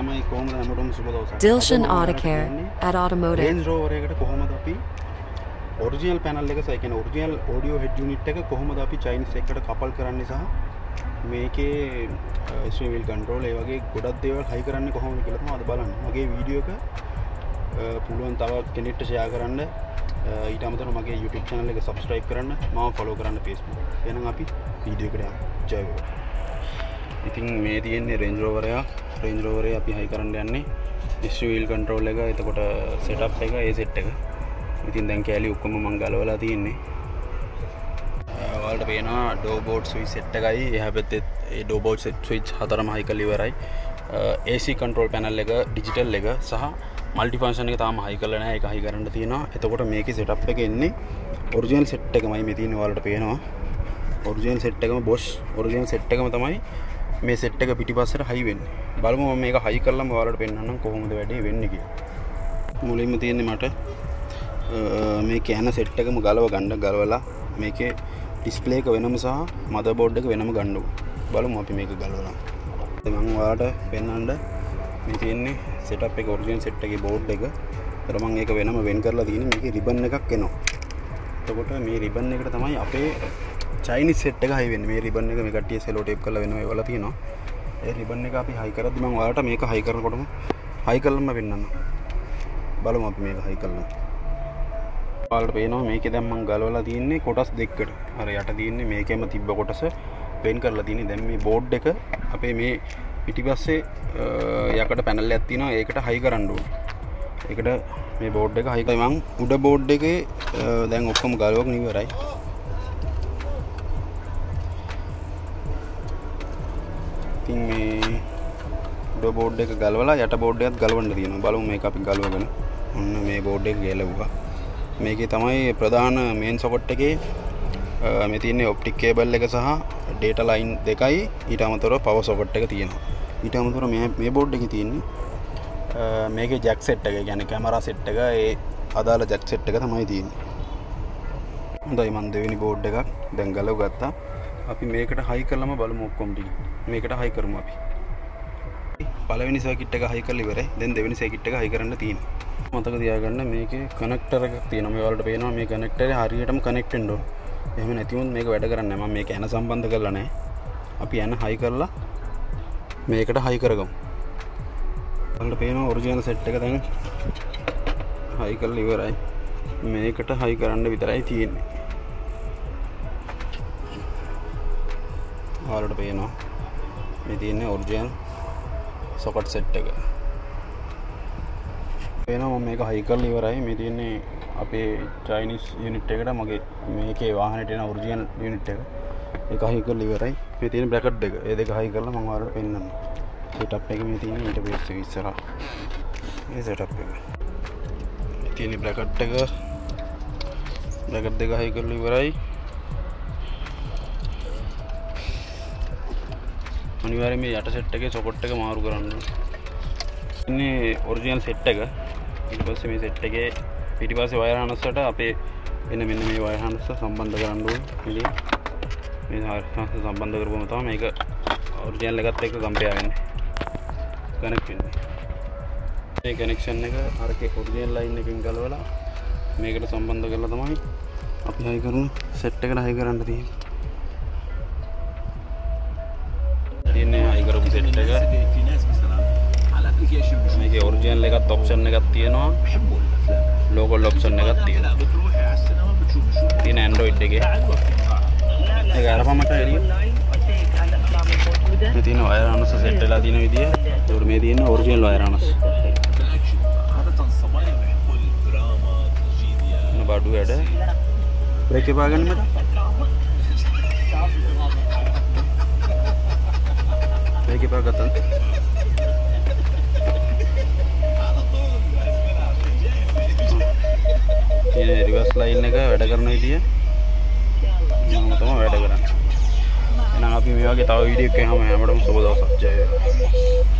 යමයි කොහොමද හැමෝටම සුබ දවසක්. Dilshan අද මම Auto ඔයාලට Care කියන්නේ at Automotive. Range Rover එකකට කොහොමද අපි ඔරිජිනල් පැනල් එක සහ ඒ කියන්නේ ඔරිජිනල් ඔඩියෝ හෙඩ් යුනිට් එක කොහොමද අපි චයිනීස් එකකට කපල් කරන්නේ සහ මේකේ ස්ටීරියෝ වීල් කන්ට්‍රෝල් ඒ වගේ ගොඩක් දේවල් හයි කරන්නේ කොහොමද කියලා තමයි අද බලන්නේ. මගේ වීඩියෝ එක අ, පුළුවන් තව කෙනෙක්ට ෂෙයා කරන්න ඊට අමතරව මගේ YouTube channel එක subscribe කරන්න මාව follow කරන්න Facebook. එහෙනම් අපි වීඩියෝ එකට යමු. ජය වේවා. ඉතින් මේ තියෙන්නේ රේන්ජ් රෝවරයක් රේන්ජ් රෝවරේ අපි හයි කරන්න යන්නේ. ස්වීල් කන්ට්‍රෝල් එක. එතකොට සෙටප් එක ඒ සෙට් එක. ඉතින් දැන් කෑලි ඔක්කොම මං ගලවලා තියෙන්නේ. ඔයාලට පේනවා ඩෝබෝඩ් සුයි සෙට් එකයි. එහා පැත්තේ ඒ ඩෝබෝඩ් සෙට් ස්විච් හතරම හයි කරලා ඉවරයි. AC කන්ට්‍රෝල් පැනල් එක ඩිජිටල් එක සහ මල්ටි ෆන්ක්ෂන් එක තාම හයි කරලා නැහැ. ඒක හයි කරන්න තියෙනවා. එතකොට මේකේ සෙටප් එක එන්නේ ඔරිජිනල් සෙට් එකමයි මේ තියෙන්නේ ඔයාලට පේනවා. ඔරිජිනල් සෙට් එකම බොස් ඔරිජිනල් සෙට් එකම තමයි මේ සෙට් එක පිටිපස්සට හයි වෙන්නේ බලමු මම මේක හයි කරලාම ඔයාලට පෙන්වන්නම් කොහොමද වැඩේ වෙන්නේ කියලා මුලින්ම තියෙන්නේ මට අ, මේ කෑන සෙට් එකම ගලව ගන්න ගලවලා මේකේ ඩිස්ප්ලේ එක වෙනම සහ මදර්බෝඩ් එක වෙනම ගන්න ඕන. බලමු අපි මේක ගලවලා මම ඔයාලට පෙන්වන්න මේ තියෙන්නේ සෙටප් එක ඔරිජිනල් සෙට් එකේ බෝඩ් එක. ඒතර මම ඒක වෙනම වෙන් කරලා තියෙන්නේ මේකේ රිබන් එකක් එනවා. එතකොට මේ රිබන් එකට තමයි අපේ චයිනිස් සෙට් එක හයි වෙන්නේ. මේ රිබන් එක මේ කට්ටිය සෙලෝ ටේප් කරලා වෙනම ඒවලා තියෙනවා. ඒ රිබන් එක අපි හයි කරද්දි මම ඔයාලට මේක හයි කරනකොටම හයි කරලම පෙන්නන්නම්. බලමු අපි මේක හයි කරලා. ඔයාලට පේනවා මේකේ දැන් මම ගලවලා තියෙන්නේ කොටස් දෙකකට. අර යට තියෙන්නේ මේකෙම තිබ්බ කොටස වෙන් කරලා තියෙන්නේ. දැන් මේ බෝඩ් එක අපේ මේ පිටිපස්සේ අ, යකට පැනල් එකක් තියෙනවා. ඒකට හයි කරන්න ඕනේ. ඒකට මේ බෝඩ් එක හයි කරලා මම උඩ බෝඩ් එකේ අ, දැන් ඔක්කොම ගලවගෙන ඉවරයි. ඉතින් මේ උඩ බෝඩ් එක ගලවලා යට බෝඩ් එකත් ගලවන්න තියෙනවා. බලමු මේක අපි ගලවගෙන. ඔන්න මේ බෝඩ් එක ගැලවුවා. මේකේ තමයි ප්‍රධාන මේන් සොකට් එකේ අ, මේ තියෙන්නේ ඔප්ටික් කේබල් එක සහ ඩේටා ලයින් දෙකයි ඊට අමතරව පවර් සොකට් එක තියෙනවා. ඊට අමතරව මේ මේ බෝඩ් එකේ තියෙන්නේ අ, මේකේ ජැක් සෙට් එක කියන්නේ කැමරා සෙට් එක ඒ අදාළ ජැක් සෙට් එක තමයි තියෙන්නේ. හොඳයි මන් දෙවෙනි බෝඩ් එකක් දැන් ගලව ගත්තා. අපි මේකට හයි කරලම බලමු ඔක්කොම ටික. මේකට හයි කරමු අපි. පළවෙනි සර්කිට් එක හයි කරලා ඉවරයි. දැන් දෙවෙනි සර්කිට් එක හයි කරන්න තියෙනවා. මතක තියාගන්න මේකේ කනෙක්ටර් එකක් තියෙනවා. මේ වලට පේනවා මේ කනෙක්ටරේ හරියටම කනෙක්ට් වෙන්න ඕන. එහෙම නැති වුණොත් මේක වැඩ කරන්නේ නැහැ. මම මේක ඇන සම්බන්ධ කරලා නැහැ. අපි ඇන හයි කරලා මේකට හයි කරගමු. වලට පේනවා ඔරිජිනල් සෙට් එක දැන් හයි කරලා ඉවරයි. මේකට හයි කරන්න විතරයි තියෙන්නේ. ඔයාලට පේනවා මේ තියෙන්නේ ඔරිජිනල් සොකට් සෙට් එක. පේනවා මම මේක හයි කරලා ඉවරයි. මේ තියෙන්නේ අපේ චයිනීස් යුනිට් එකට මගේ මේකේ වාහනේට එන ඔරිජිනල් යුනිට් එක. ඒක හයි කරලා ඉවරයි. මේ තියෙන බ්‍රැකට් දෙක. ඒ දෙක හයි කරලා මම ඔයාලට පෙන්නන්නම්. සෙටප් එක මේ තියෙන ඉන්ටර්ෆේස් එක ඉස්සරහා. මේ සෙටප් එක. මේ තියෙන බ්‍රැකට් එක බ්‍රැකට් දෙක හයි කරලා ඉවරයි. අනිවාර්යයෙන් මේ යට සෙට් එකේ සොකට් එක මාරු කරන්න ඕනේ. ඉන්නේ ඔරිජිනල් සෙට් එක. ඊට පස්සේ මේ සෙට් එකේ පිටිපස්සේ වයර් හනස්සට අපේ එන්න මෙන්න මේ වයර් හනස්ස සම්බන්ධ කරන්න ඕනේ. ඉතින් මේ වයර් හනස්ස සම්බන්ධ කරපුවම තමයි මේක ඔරිජිනල් එකත් එක්ක කම්පෙයාර් වෙන්නේ. කනෙක්ට් වෙන්නේ. මේ කනෙක්ෂන් එක අරකේ ඔරිජිනල් ලයින් එකෙන් ගලවලා මේකට සම්බන්ධ කරලා තමයි අපි හයි කරමු සෙට් එකට හයි කරන්න තියෙන්නේ. තියෙන අයිකරපු සෙට් එක. මේකේ ඔරිජිනල් එකත් ඔප්ෂන් එකක් තියෙනවා. ලෝකල් ඔප්ෂන් එකක් තියෙනවා. තියෙන ඇන්ඩ්‍රොයිඩ් එකේ. ඒක අරපමට එළිය. මේ තියෙන වයර් අනුස සෙට් වෙලා තියෙන විදිය. ඒක මේ තියෙන ඔරිජිනල් වයර් අනුස බඩු වැඩ. බ්‍රේක් එපා ගන්න මට බ්‍රේක් එක පාගත්තා තියෙන රිවර්ස් ලයින් එක වැඩ කරන විදිය මම තමයි වැඩ කරන්නේ එහෙනම් අපි මේ වගේ තව වීඩියෝ එකක් හැම හැමෝටම සුබ දවසක් ජය වේවා